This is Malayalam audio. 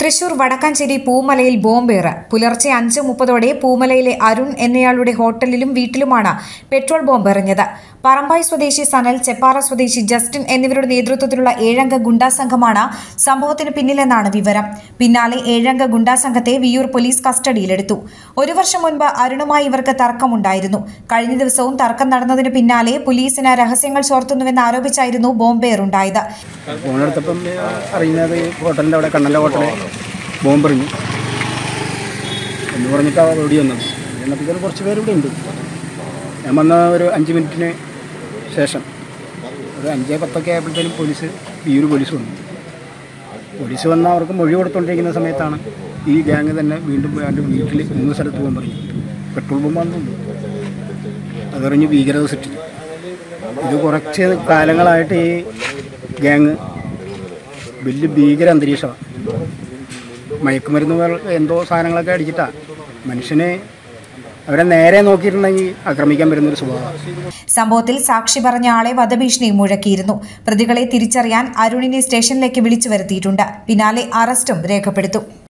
തൃശൂർ വടക്കാഞ്ചേരി പൂമലയിൽ ബോംബേറ്. പുലർച്ചെ അഞ്ച് മുപ്പതോടെ പൂമലയിലെ അരുൺ എന്നയാളുടെ ഹോട്ടലിലും വീട്ടിലുമാണ് പെട്രോൾ ബോംബ് എറിഞ്ഞത്. പറമ്പായി സ്വദേശി സനൽ ചെപ്പാറ സ്വദേശി ജസ്റ്റിൻ എന്നിവരുടെ നേതൃത്വത്തിലുള്ള ഏഴംഗ ഗുണ്ടാ സംഘമാണ് സംഭവത്തിന് പിന്നിലെന്നാണ് വിവരം. പിന്നാലെ ഏഴംഗ ഗുണ്ടാ സംഘത്തെ വിയൂർ പോലീസ് കസ്റ്റഡിയിലെടുത്തു. ഒരു വർഷം മുൻപ് അരുണുമായി ഇവർക്ക് തർക്കമുണ്ടായിരുന്നു. കഴിഞ്ഞ ദിവസവും തർക്കം നടന്നതിന് പിന്നാലെ പോലീസിന് രഹസ്യങ്ങൾ ചോർത്തുന്നുവെന്ന് ആരോപിച്ചായിരുന്നു ബോംബേറുണ്ടായത്. ഹോട്ടലിന്റെ അവിടെ ഹോട്ടലിൽ ബോംബെറിഞ്ഞു. എന്ന് പറഞ്ഞിട്ടാണ് ഓടി വന്നത്. എന്നപ്പോഴത്തേക്കും കുറച്ച് പേര് ഇവിടെ ഉണ്ട്. ഞാൻ വന്ന ഒരു അഞ്ച് മിനിറ്റിന് ശേഷം. ഒരു അഞ്ച് പത്തൊക്കെ ആയപ്പോഴത്തേനും പോലീസ് ഈ ഒരു പോലീസ് വന്നു. പോലീസ് വന്ന അവർക്ക് മൊഴി കൊടുത്തുകൊണ്ടിരിക്കുന്ന സമയത്താണ് ഈ ഗ്യാങ് തന്നെ വീണ്ടും അവന്റെ വീട്ടിൽ മൂന്ന് സ്ഥലത്ത് പോകാൻ പറഞ്ഞു പെട്രോൾ ബോംബ് വന്നുണ്ട് അതറിഞ്ഞ് ഭീകരത സൃഷ്ടിച്ചു ഇത് കുറച്ച് കാലങ്ങളായിട്ട് ഈ ഗ്യാങ് വലിയ ഭീകര അന്തരീക്ഷമാണ്. മയക്കുമരുന്ന് എന്തോ സാധനങ്ങളൊക്കെ അടിച്ചിട്ടാണ് മനുഷ്യനെ അവരെ നേരെ നോക്കിയിട്ടുണ്ടെങ്കിൽ ആക്രമിക്കാൻ വരുന്നൊരു സ്വഭാവം. സംഭവത്തിൽ സാക്ഷി പറഞ്ഞ ആളെ വധഭീഷണി മുഴക്കിയിരുന്നു. പ്രതികളെ തിരിച്ചറിയാൻ അരുണിനെ സ്റ്റേഷനിലേക്ക് വിളിച്ചു വരുത്തിയിട്ടുണ്ട്. പിന്നാലെ അറസ്റ്റും രേഖപ്പെടുത്തും.